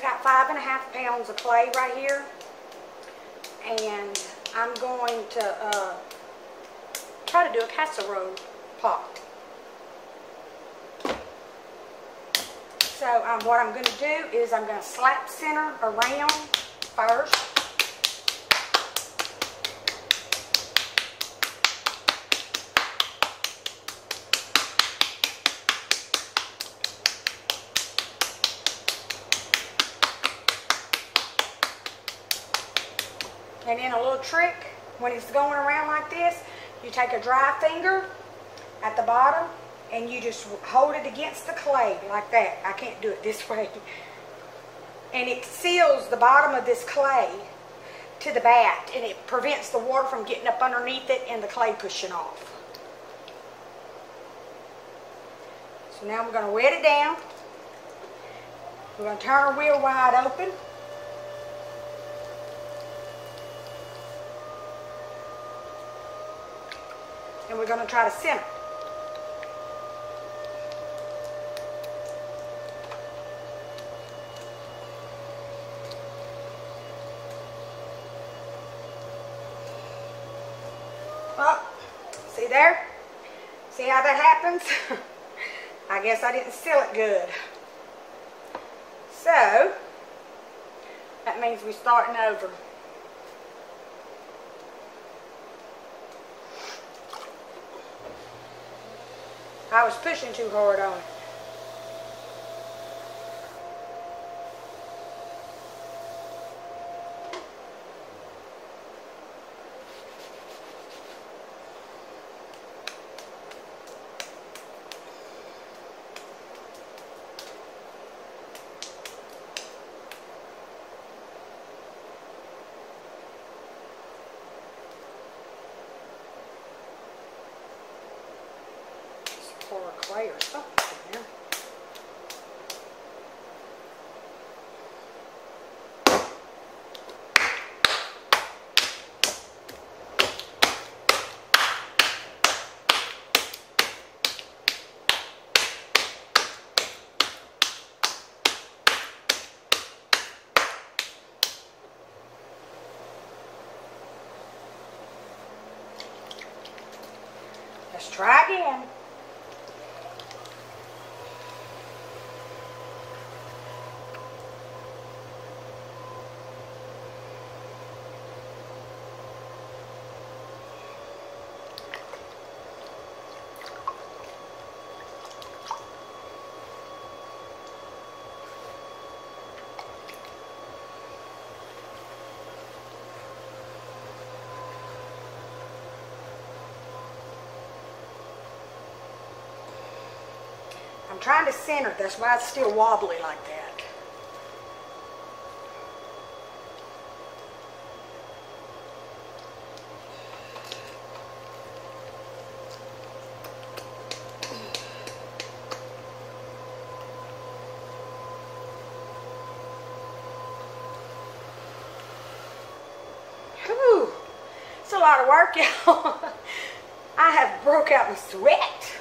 I got five and a half pounds of clay right here. And I'm going to uh, try to do a casserole pot. So um, what I'm going to do is I'm going to slap center around first. And then a little trick, when it's going around like this, you take a dry finger at the bottom and you just hold it against the clay like that. I can't do it this way. And it seals the bottom of this clay to the bat and it prevents the water from getting up underneath it and the clay pushing off. So now we're going to wet it down. We're going to turn our wheel wide open. We're going to try to simmer. Oh, see there? See how that happens? I guess I didn't seal it good. So, that means we're starting over. I was pushing too hard on it. pour clay or something in there. Let's try again. Trying to center. That's why it's still wobbly like that. Whew. It's a lot of work, y'all. I have broke out in sweat.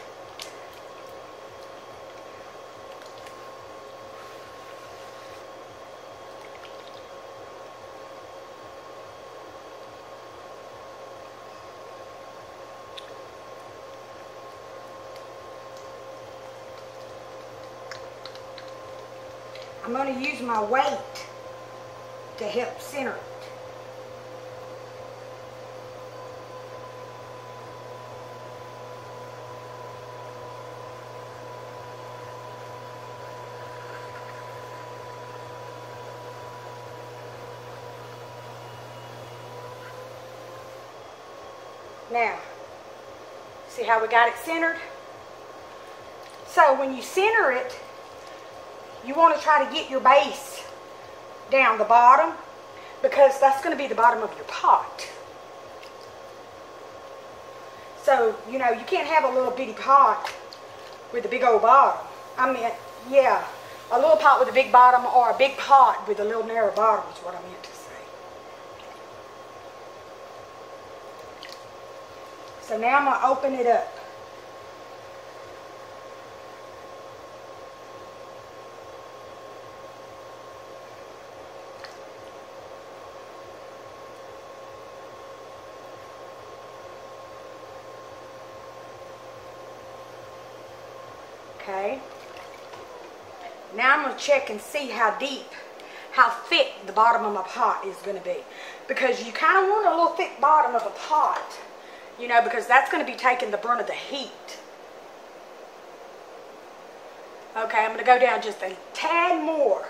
I'm to use my weight to help center it. Now, see how we got it centered? So when you center it, you want to try to get your base down the bottom because that's going to be the bottom of your pot. So, you know, you can't have a little bitty pot with a big old bottom. I mean, yeah, a little pot with a big bottom or a big pot with a little narrow bottom is what I meant to say. So now I'm going to open it up. Okay. Now I'm going to check and see how deep, how thick the bottom of my pot is going to be. Because you kind of want a little thick bottom of a pot, you know, because that's going to be taking the brunt of the heat. Okay, I'm going to go down just a tad more.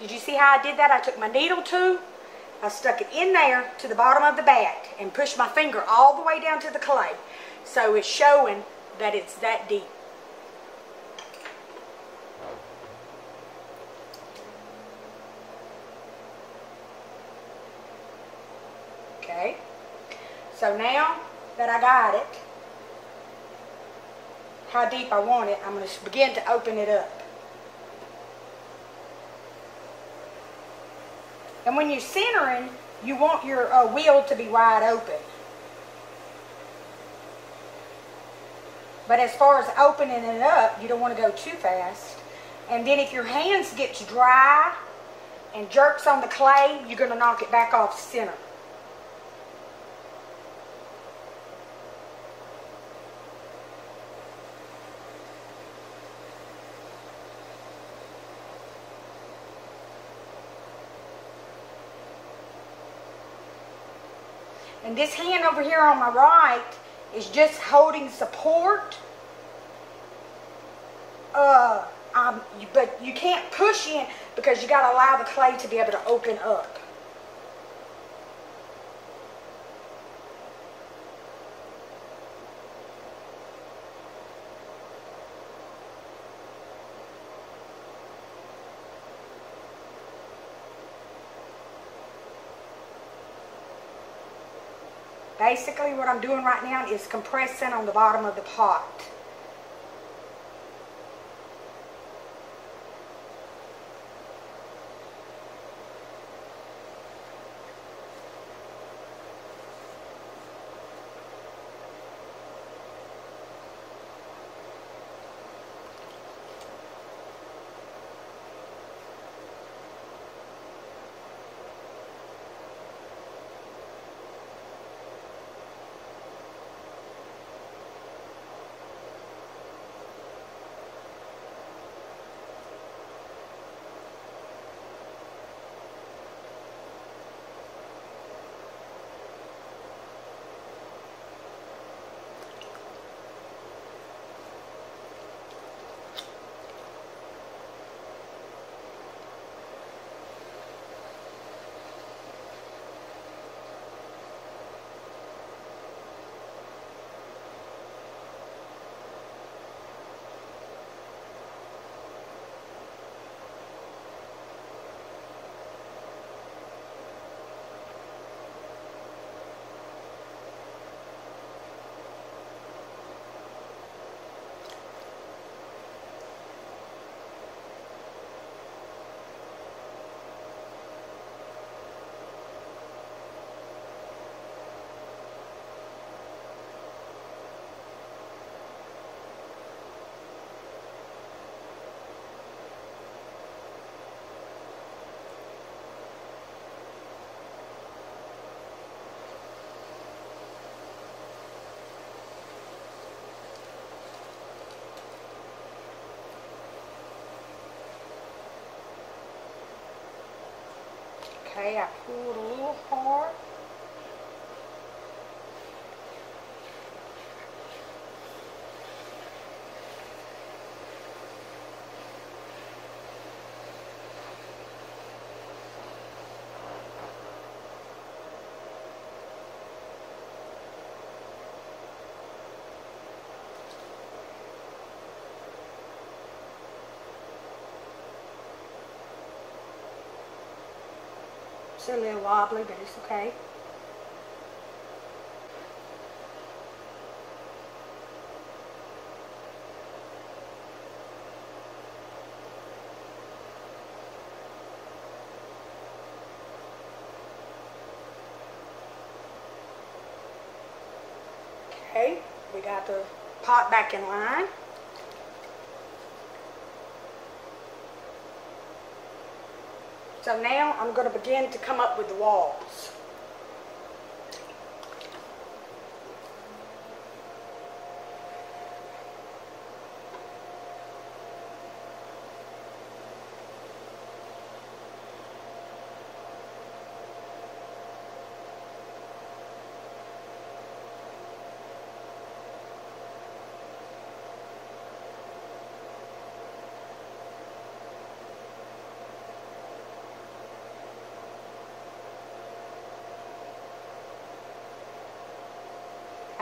Did you see how I did that? I took my needle too. I stuck it in there to the bottom of the bat and pushed my finger all the way down to the clay. So it's showing that it's that deep. Okay. So now that I got it, how deep I want it, I'm going to begin to open it up. And when you're centering, you want your uh, wheel to be wide open. But as far as opening it up, you don't want to go too fast. And then if your hands gets dry and jerks on the clay, you're going to knock it back off center. And this hand over here on my right is just holding support. Uh, but you can't push in because you got to allow the clay to be able to open up. Basically what I'm doing right now is compressing on the bottom of the pot. Okay, I pulled a little hard. A little wobbly, but it's okay. Okay, we got the pot back in line. So now I'm going to begin to come up with the walls.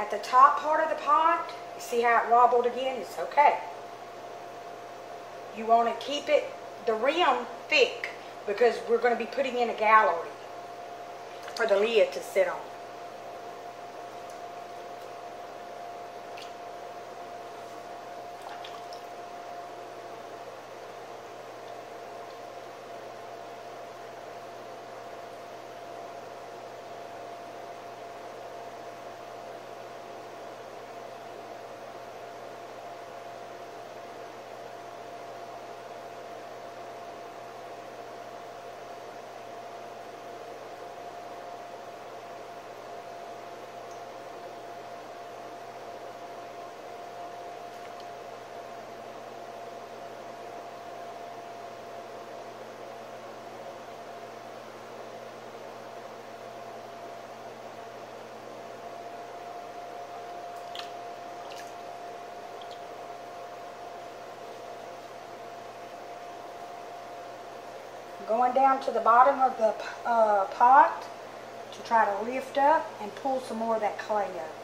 At the top part of the pot, you see how it wobbled again? It's okay. You want to keep it, the rim thick because we're going to be putting in a gallery for the lid to sit on. Going down to the bottom of the uh, pot to try to lift up and pull some more of that clay up.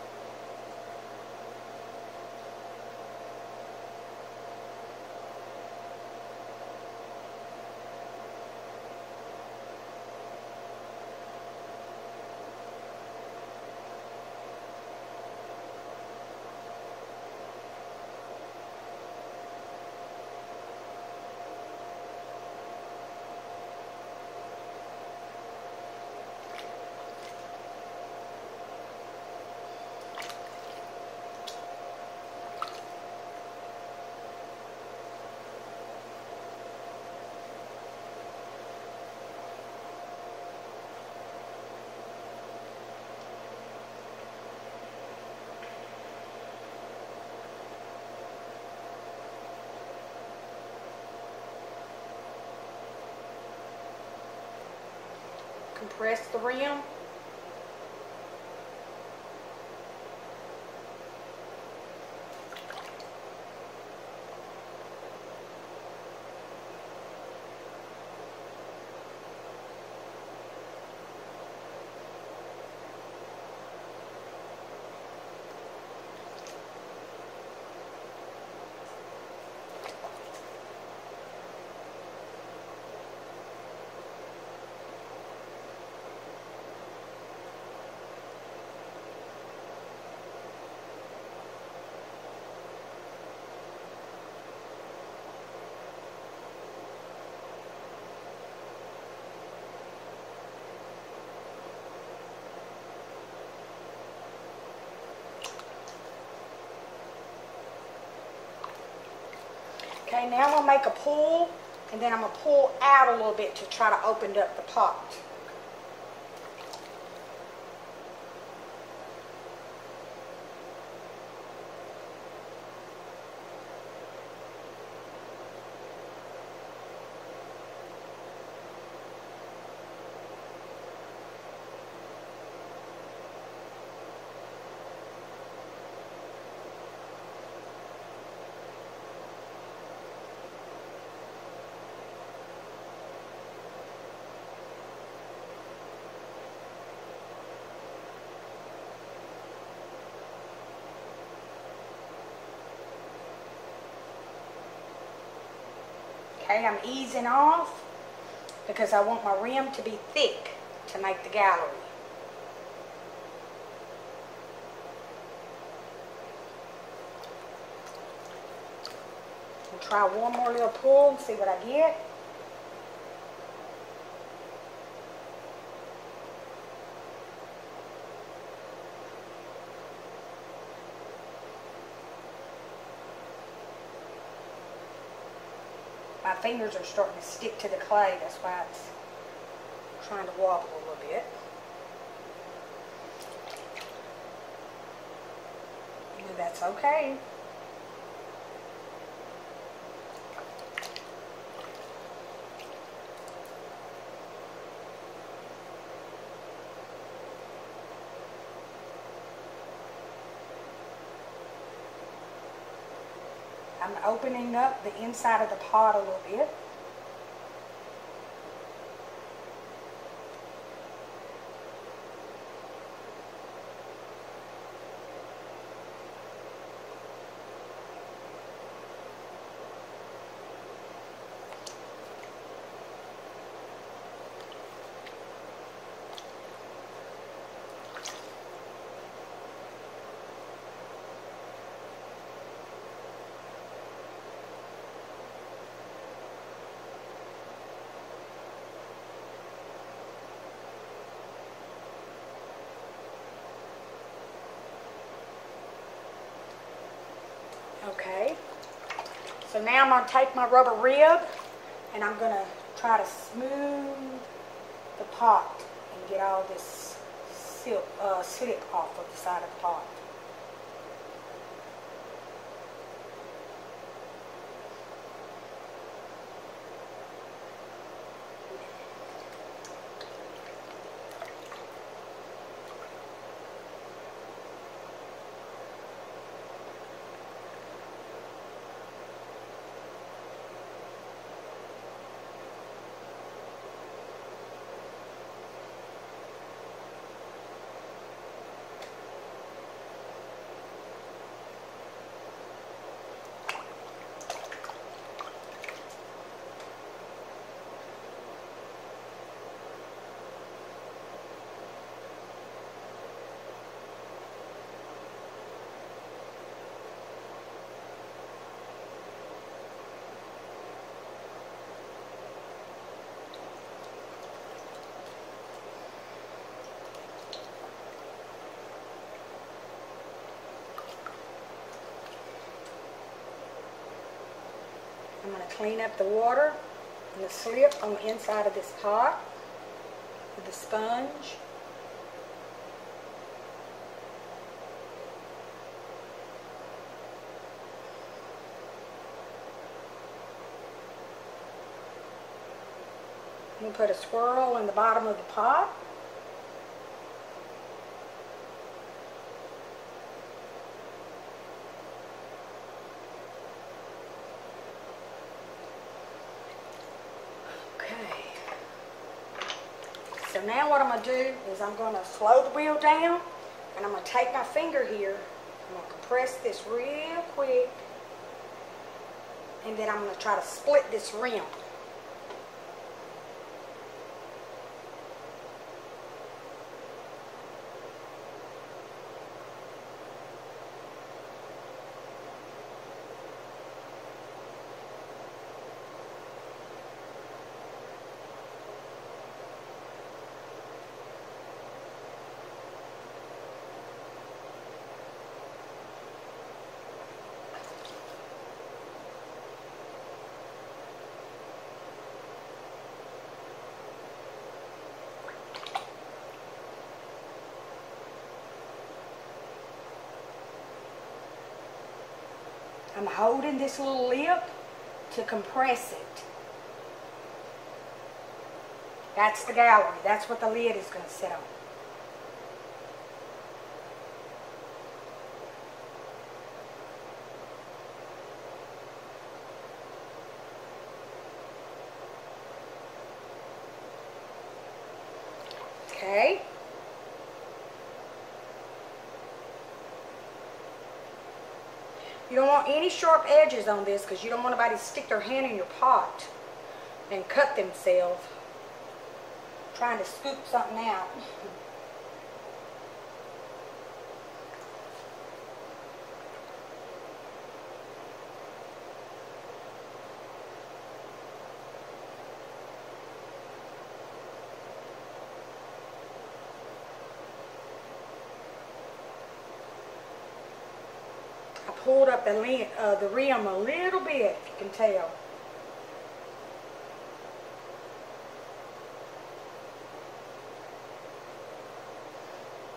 Compress the rim. Okay, now I'm going to make a pull, and then I'm going to pull out a little bit to try to open up the pot. Okay, I'm easing off because I want my rim to be thick to make the gallery. We'll try one more little pull and see what I get. Fingers are starting to stick to the clay. That's why it's trying to wobble a little bit. That's okay. Opening up the inside of the pot a little bit. So now I'm going to take my rubber rib and I'm going to try to smooth the pot and get all this silk, uh, slip off of the side of the pot. Clean up the water and the slip on the inside of this pot with the sponge. To put a swirl in the bottom of the pot. Okay. So now what I'm going to do is I'm going to slow the wheel down and I'm going to take my finger here. I'm going to compress this real quick and then I'm going to try to split this rim. I'm holding this little lip to compress it. That's the gallery. That's what the lid is going to sit on. Okay. You don't want any sharp edges on this because you don't want anybody to stick their hand in your pot and cut themselves trying to scoop something out. I pulled up the, lid, uh, the rim a little bit, you can tell.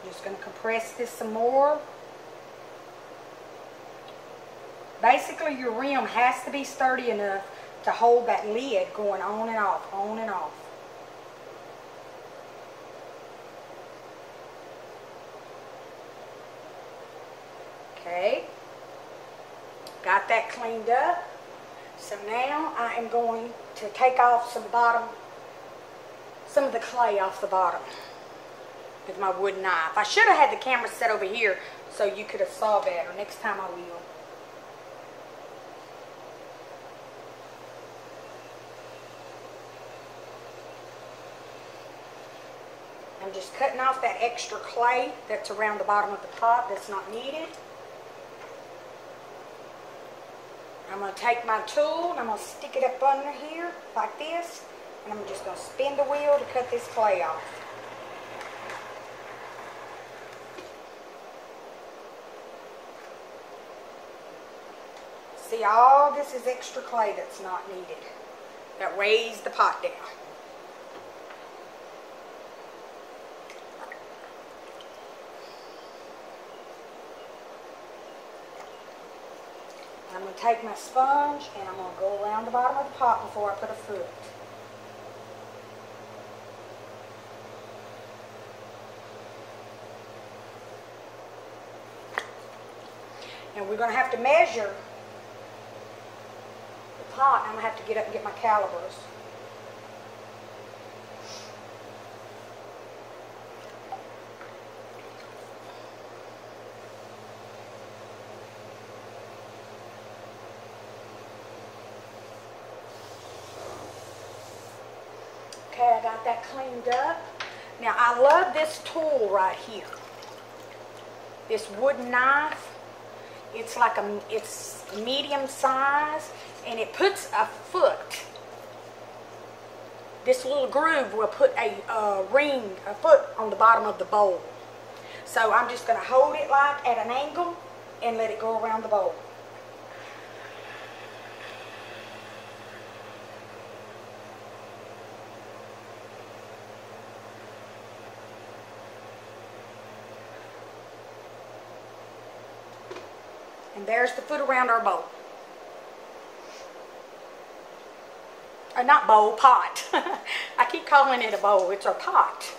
Just going to compress this some more. Basically, your rim has to be sturdy enough to hold that lid going on and off, on and off. Okay. Got that cleaned up. So now I am going to take off some bottom, some of the clay off the bottom with my wooden knife. I should have had the camera set over here so you could have saw better. Next time I will. I'm just cutting off that extra clay that's around the bottom of the pot that's not needed. I'm going to take my tool and I'm going to stick it up under here like this. And I'm just going to spin the wheel to cut this clay off. See, all this is extra clay that's not needed. That weighs the pot down. I'm going to take my sponge and I'm going to go around the bottom of the pot before I put a foot. And we're going to have to measure the pot. I'm going to have to get up and get my calipers. Okay, I that cleaned up. Now, I love this tool right here. This wooden knife. It's like a, it's medium size, and it puts a foot. This little groove will put a ring, a foot on the bottom of the bowl. So I'm just going to hold it like at an angle and let it go around the bowl. There's the foot around our bowl. Uh, not bowl, pot. I keep calling it a bowl. It's a pot.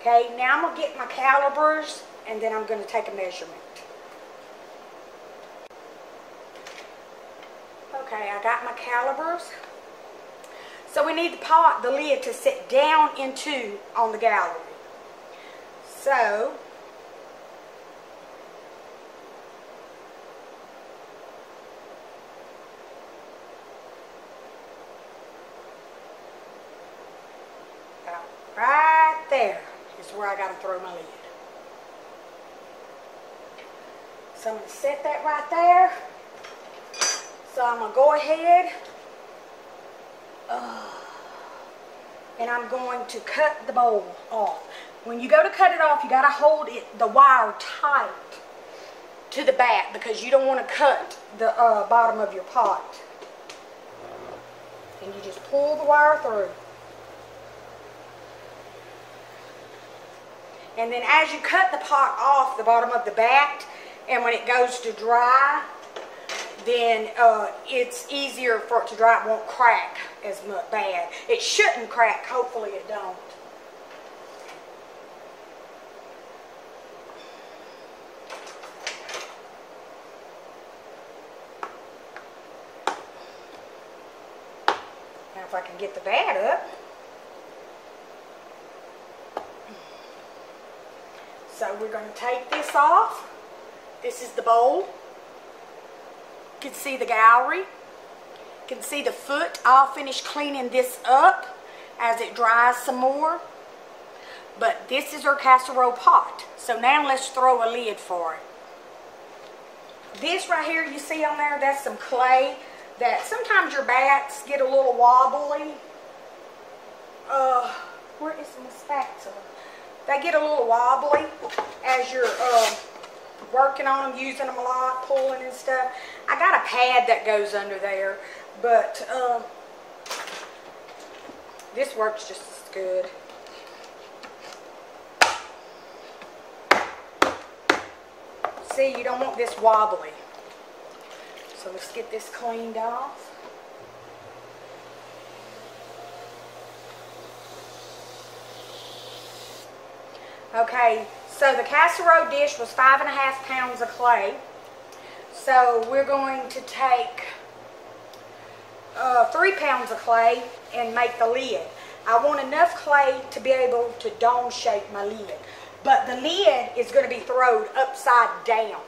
Okay, now I'm going to get my calipers and then I'm going to take a measurement. Okay, I got my calipers. So we need the pot, the lid, to sit down into on the gallery. So Right there where I got to throw my lid. So I'm going to set that right there. So I'm going to go ahead uh, and I'm going to cut the bowl off. When you go to cut it off, you got to hold it the wire tight to the back because you don't want to cut the uh, bottom of your pot. And you just pull the wire through. And then as you cut the pot off the bottom of the bat, and when it goes to dry, then uh, it's easier for it to dry. It won't crack as much bad. It shouldn't crack. Hopefully it don't. Now if I can get the bat up. So we're going to take this off. This is the bowl. You can see the gallery. You can see the foot. I'll finish cleaning this up as it dries some more. But this is our casserole pot. So now let's throw a lid for it. This right here you see on there, that's some clay that sometimes your bats get a little wobbly. Uh, where is my spatula? They get a little wobbly as you're uh, working on them, using them a lot, pulling and stuff. I got a pad that goes under there, but um, this works just as good. See, you don't want this wobbly. So let's get this cleaned off. Okay, so the casserole dish was five and a half pounds of clay. So we're going to take uh, three pounds of clay and make the lid. I want enough clay to be able to dome shape my lid. But the lid is going to be thrown upside down.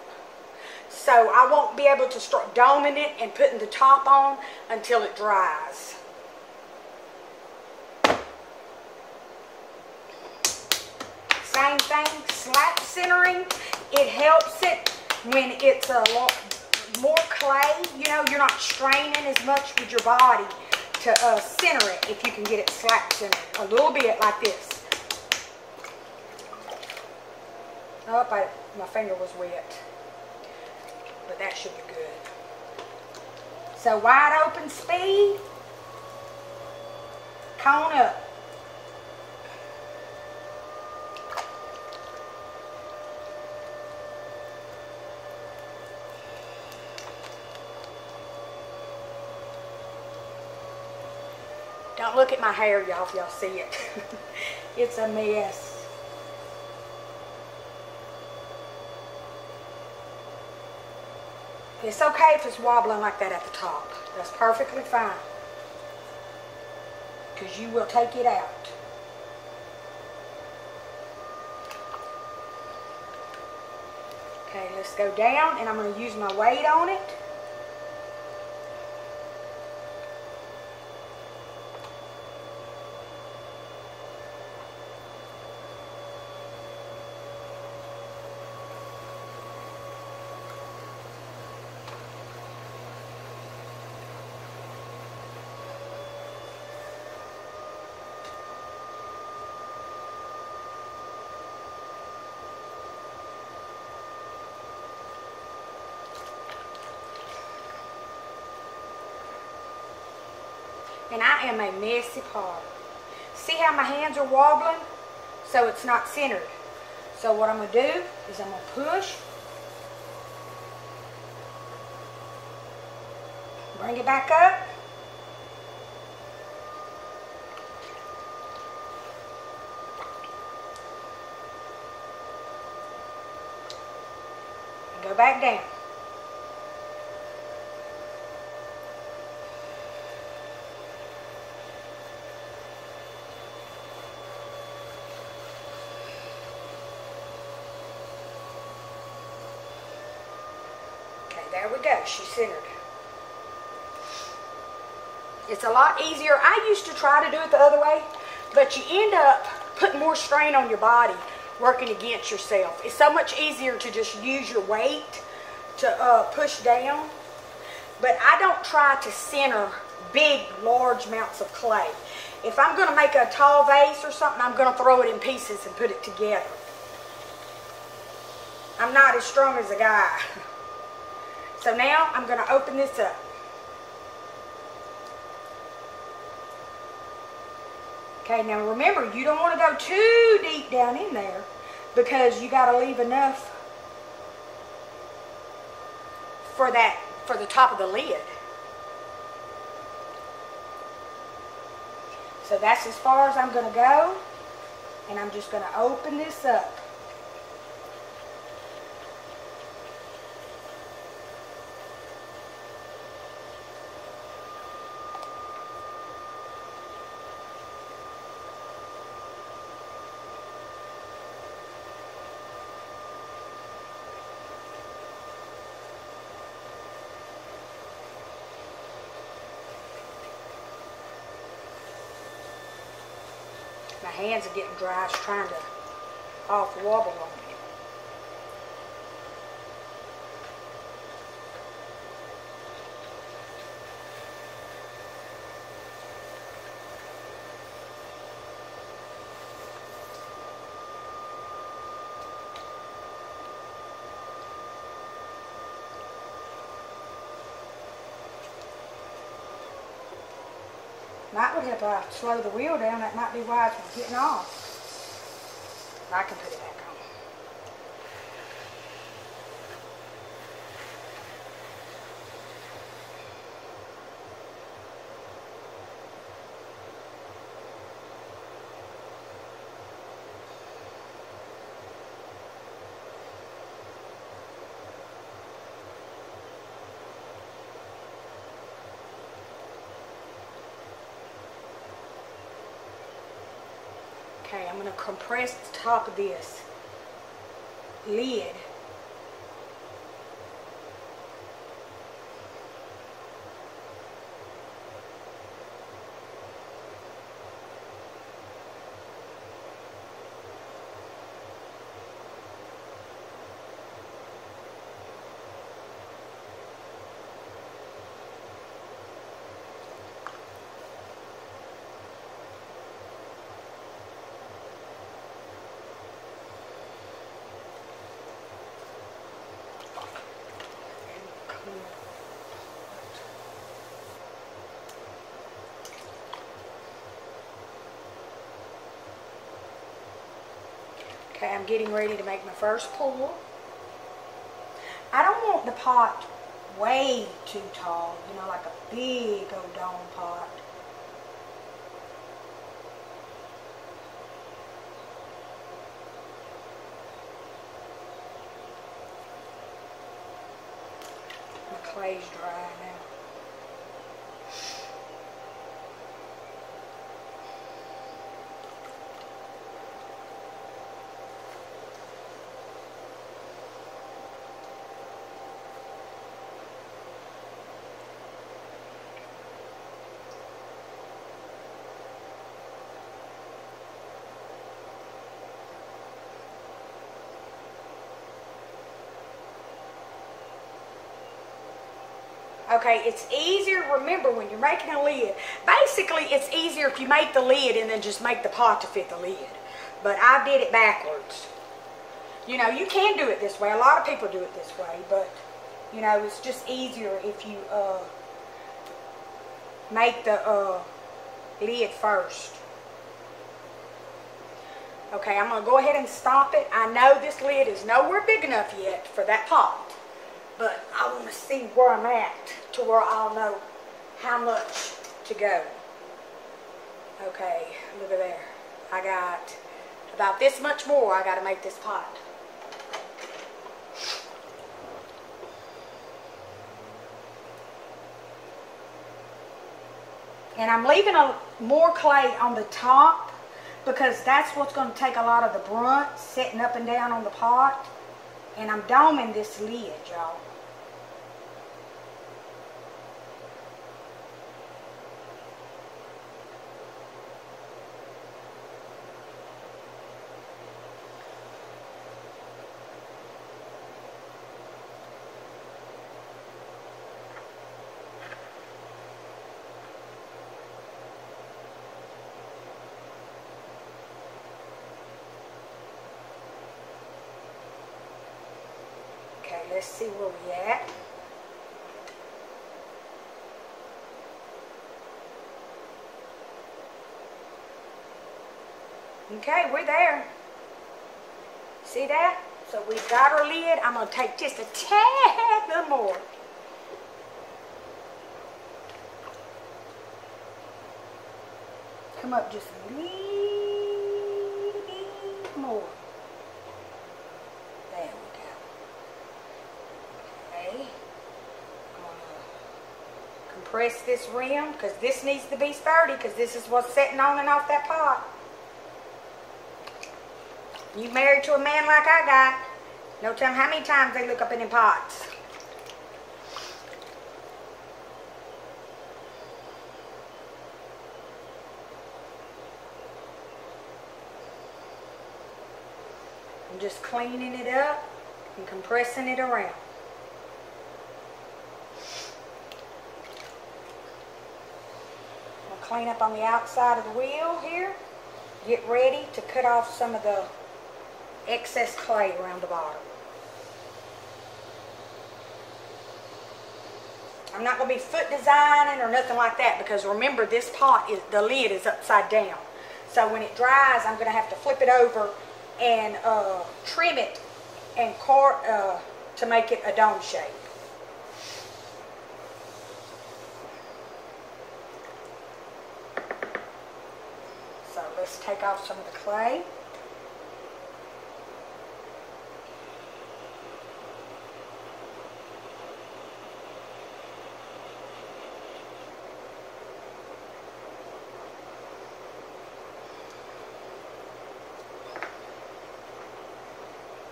So I won't be able to start doming it and putting the top on until it dries. Same thing, slap centering. It helps it when it's a lot more clay. You know, you're not straining as much with your body to uh, center it if you can get it slap centered. A little bit like this. Oh, I, my finger was wet. but that should be good. So wide open speed, cone up. Don't look at my hair, y'all, if y'all see it. it's a mess. It's okay if it's wobbling like that at the top. That's perfectly fine. Because you will take it out. Okay, let's go down and I'm going to use my weight on it. And I am a messy part. See how my hands are wobbling? So it's not centered. So what I'm going to do is I'm going to push. Bring it back up. go back down. There we go. She's centered. It's a lot easier. I used to try to do it the other way, but you end up putting more strain on your body working against yourself. It's so much easier to just use your weight to uh, push down. But I don't try to center big, large amounts of clay. If I'm going to make a tall vase or something, I'm going to throw it in pieces and put it together. I'm not as strong as a guy. So now I'm going to open this up. Okay, now remember, you don't want to go too deep down in there because you got to leave enough for that, for the top of the lid. So that's as far as I'm going to go. And I'm just going to open this up. Hands are getting dry. It's trying to off wobble on me. That help I slow the wheel down. That might be why it's getting off. I can put it back on. Okay, I'm going to compress the top of this lid. Okay, I'm getting ready to make my first pour. I don't want the pot way too tall, you know, like a big old dome pot. My clay's dry now. Okay, it's easier, remember when you're making a lid, basically it's easier if you make the lid and then just make the pot to fit the lid. But I did it backwards. You know, you can do it this way. A lot of people do it this way, but, you know, it's just easier if you uh, make the uh, lid first. Okay, I'm going to go ahead and stop it. I know this lid is nowhere big enough yet for that pot. But I want to see where I'm at to where I'll know how much to go. Okay, look at there. I got about this much more I got to make this pot. And I'm leaving a more clay on the top because that's what's going to take a lot of the brunt setting up and down on the pot. And I'm doming this lid, y'all. At. Okay, we're there. See that? So we've got our lid. I'm going to take just a tad more. Come up just a little bit more. Press this rim because this needs to be sturdy because this is what's setting on and off that pot. You married to a man like I got, no telling how many times they look up in them pots. I'm just cleaning it up and compressing it around. Clean up on the outside of the wheel here. Get ready to cut off some of the excess clay around the bottom. I'm not going to be foot designing or nothing like that because remember this pot, is the lid is upside down. So when it dries, I'm going to have to flip it over and uh, trim it and car, uh, to make it a dome shape. let's take off some of the clay.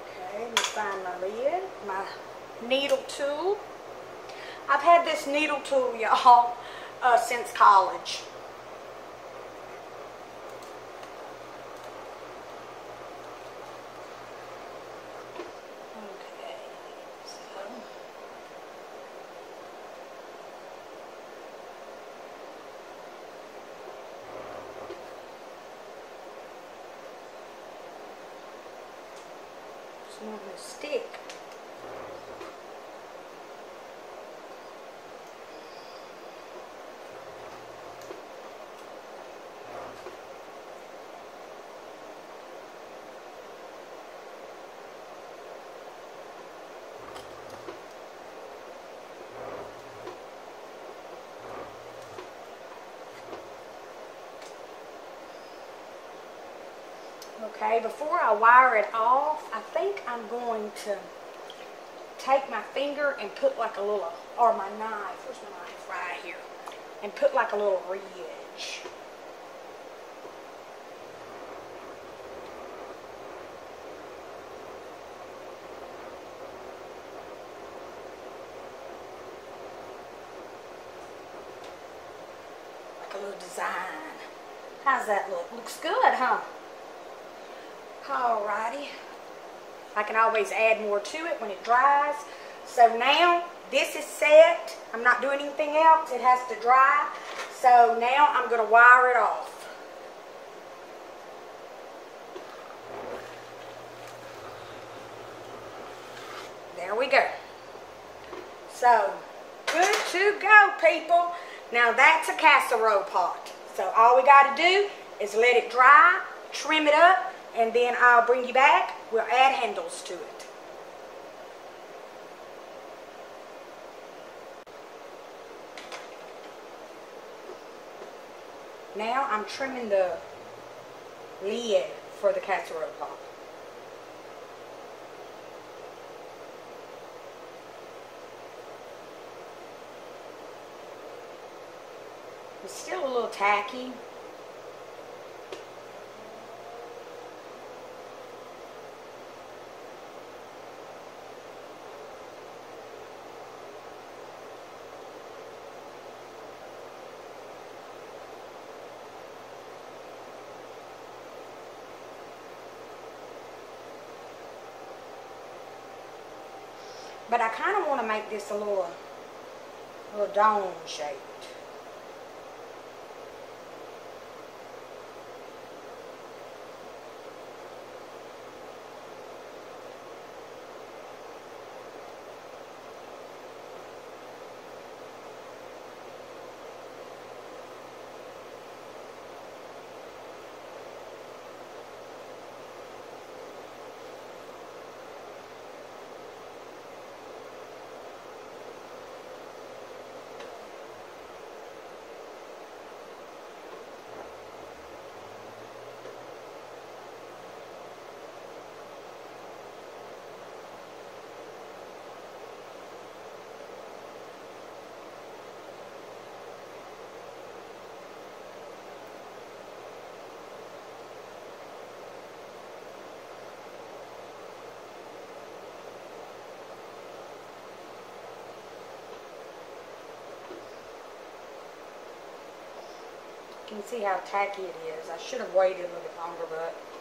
Okay, let me find my lid, my needle tool. I've had this needle tool, y'all, uh, since college. on the stick. Okay, before I wire it off, I think I'm going to take my finger and put like a little, or my knife, where's my knife? Right here. And put like a little ridge. Like a little design. How's that look? Looks good, huh? I can always add more to it when it dries. So now this is set. I'm not doing anything else. It has to dry. So now I'm going to wire it off. There we go. So, good to go, people. Now that's a casserole pot. So all we got to do is let it dry, trim it up, and then I'll bring you back. We'll add handles to it. Now I'm trimming the lid for the casserole pot. It's still a little tacky. But I kind of want to make this a little, a little dome shaped. Can see how tacky it is. I should have waited a little bit longer, but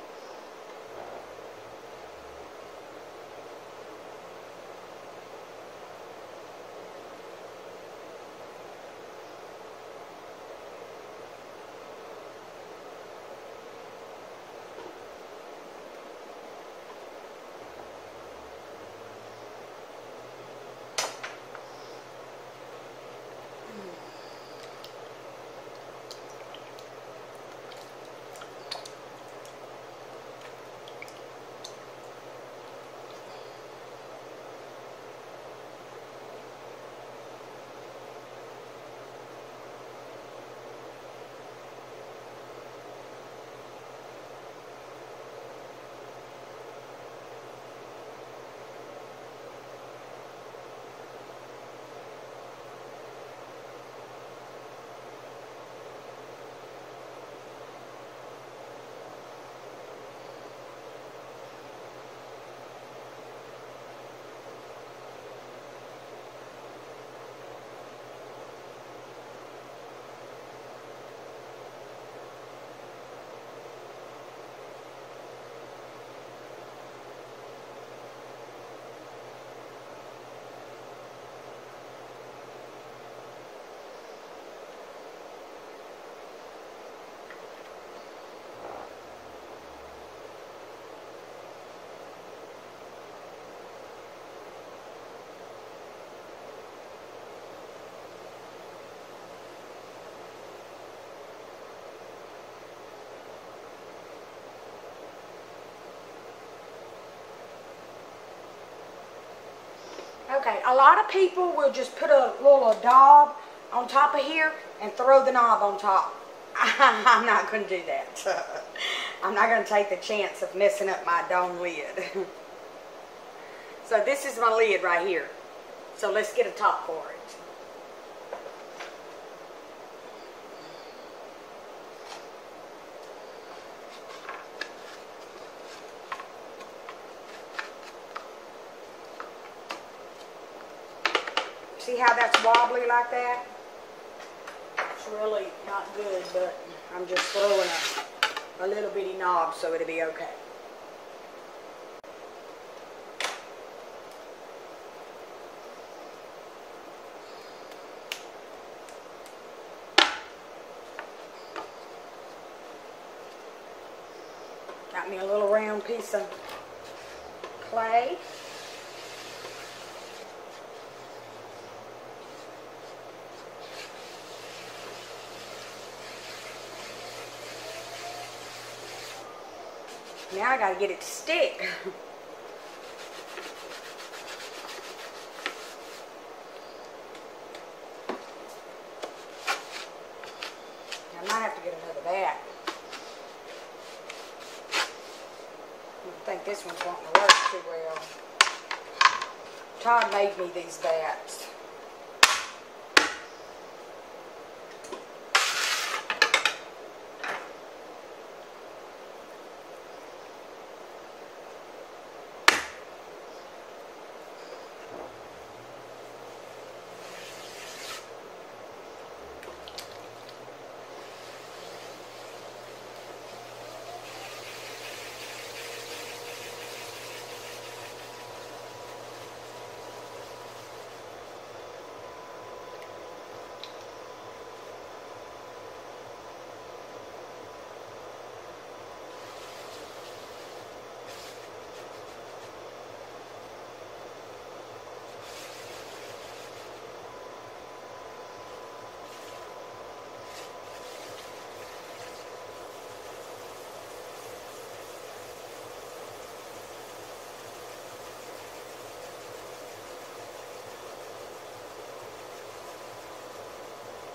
Okay, a lot of people will just put a little daub on top of here and throw the knob on top. I'm not going to do that. I'm not going to take the chance of messing up my dome lid. so this is my lid right here. So let's get a top for it. See how that's wobbly like that? It's really not good, but I'm just throwing a, a little bitty knob so it'll be okay. Got me a little round piece of clay. Now I gotta get it to stick. I might have to get another bat. I think this one's wanting to work too well. Todd made me these bats.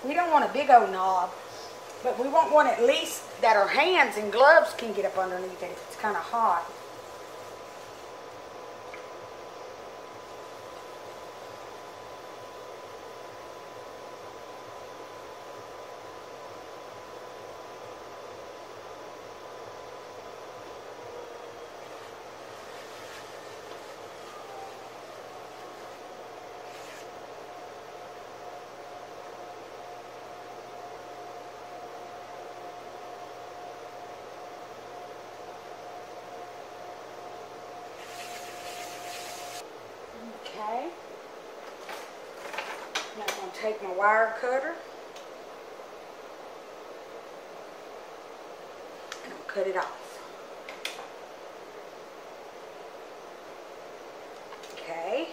We don't want a big old knob, but we want one at least that our hands and gloves can get up underneath it if it's kind of hot. Okay. Now I'm going to take my wire cutter and I'll cut it off. Okay.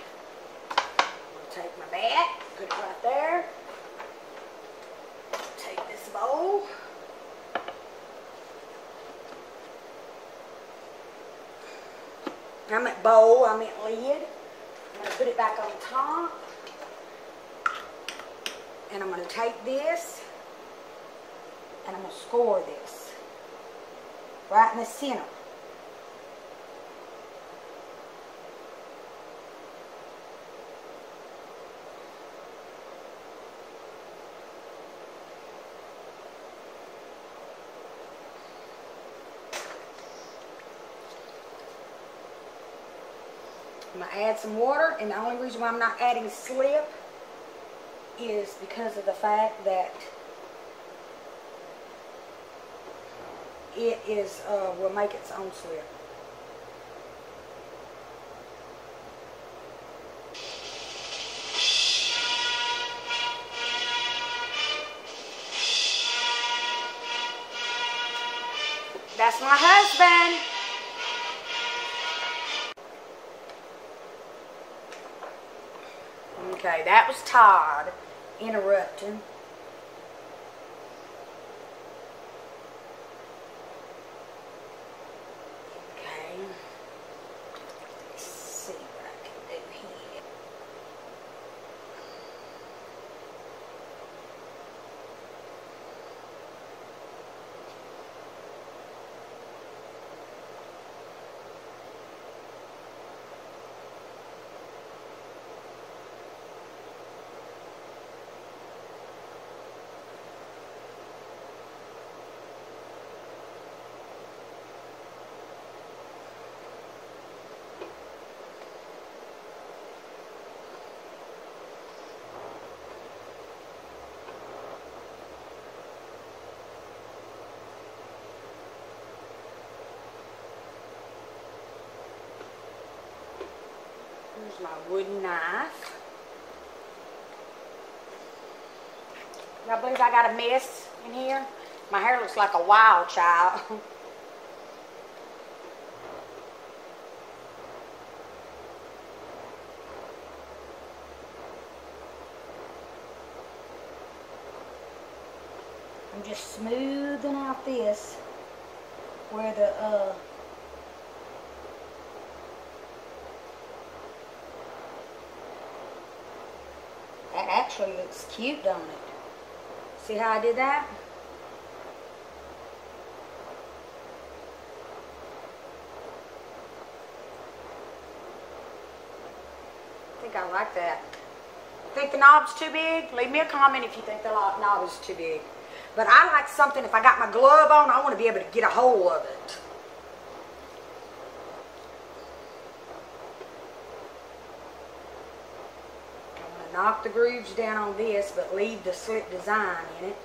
I'll take my bat, put it right there. Take this bowl. I meant bowl, I meant lid. I'm going to put it back on top. And I'm going to take this and I'm going to score this right in the center. I'm going to add some water, and the only reason why I'm not adding slip is because of the fact that it is uh, will make its own slip. That was Todd interrupting. Okay. Let's see what I can do here. My wooden knife. Y'all believe I got a mess in here? My hair looks like a wild child. I'm just smoothing out this where the uh, that looks cute, don't it? See how I did that? I think I like that. Think the knob's too big? Leave me a comment if you think the knob is too big. But I like something, if I got my glove on, I want to be able to get a hold of it. I'm going to knock the grooves down on this, but leave the slip design in it.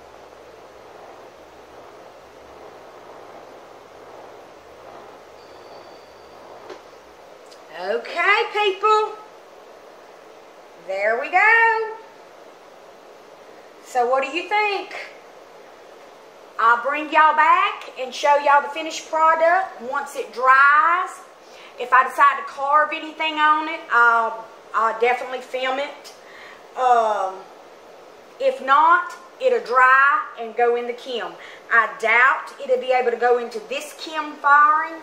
Okay, people. There we go. So what do you think? I'll bring y'all back and show y'all the finished product once it dries. If I decide to carve anything on it, I'll, I'll definitely film it. Um, if not, it'll dry and go in the kiln. I doubt it'll be able to go into this kiln firing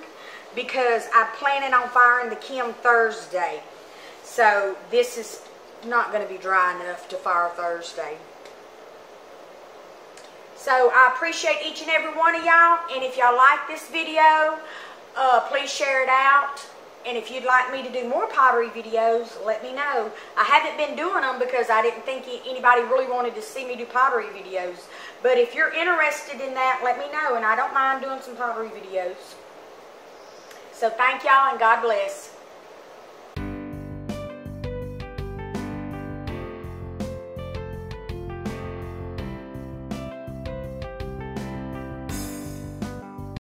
because I'm planning on firing the kiln Thursday. So this is not going to be dry enough to fire Thursday. So I appreciate each and every one of y'all. And if y'all like this video, uh, please share it out. And if you'd like me to do more pottery videos, let me know. I haven't been doing them because I didn't think anybody really wanted to see me do pottery videos. But if you're interested in that, let me know. And I don't mind doing some pottery videos. So thank y'all and God bless.